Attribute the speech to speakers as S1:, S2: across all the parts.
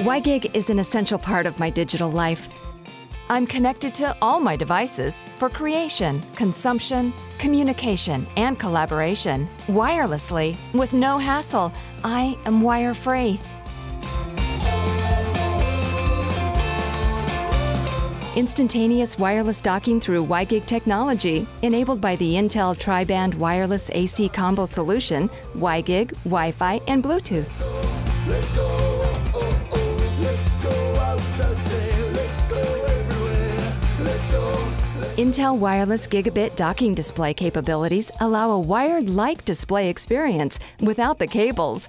S1: WiGig is an essential part of my digital life. I'm connected to all my devices for creation, consumption, communication, and collaboration wirelessly with no hassle. I am wire free. Instantaneous wireless docking through WiGig technology, enabled by the Intel Tri-Band Wireless AC Combo Solution, WiGig, Wi-Fi, and Bluetooth. Intel Wireless Gigabit docking display capabilities allow a wired-like display experience without the cables.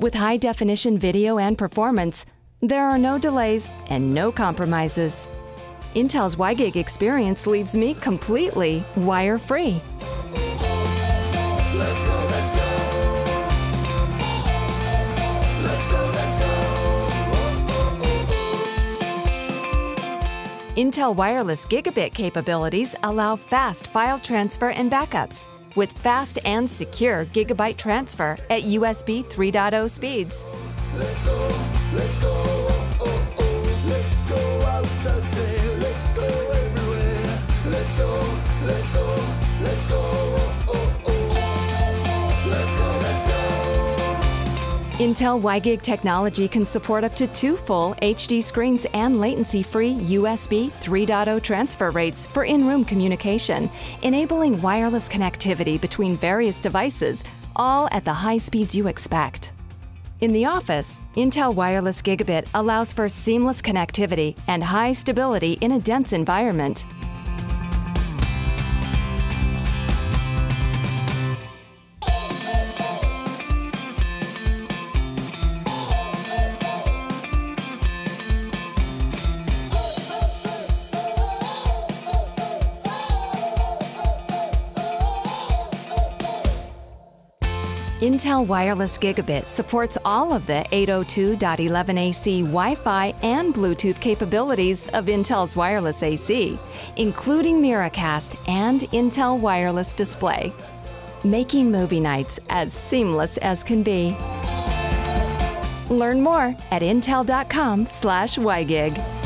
S1: With high-definition video and performance, there are no delays and no compromises. Intel's WiGig experience leaves me completely wire-free. Intel Wireless Gigabit capabilities allow fast file transfer and backups with fast and secure gigabyte transfer at USB 3.0 speeds. Intel WiGig technology can support up to two full HD screens and latency-free USB 3.0 transfer rates for in-room communication, enabling wireless connectivity between various devices, all at the high speeds you expect. In the office, Intel Wireless Gigabit allows for seamless connectivity and high stability in a dense environment. Intel Wireless Gigabit supports all of the 802.11ac Wi-Fi and Bluetooth capabilities of Intel's wireless AC, including Miracast and Intel Wireless Display, making movie nights as seamless as can be. Learn more at intel.com/wigig.